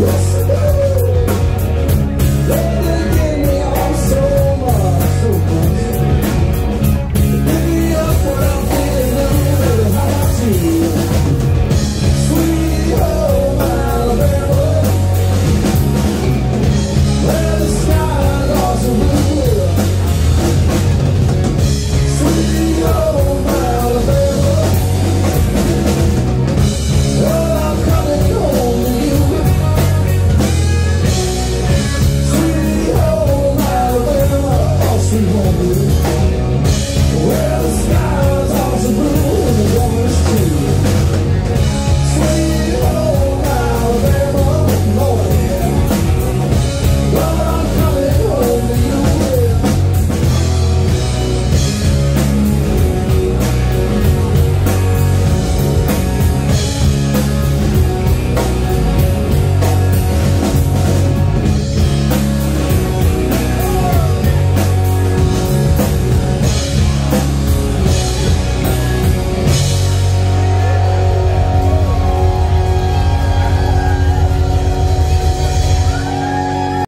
Yes.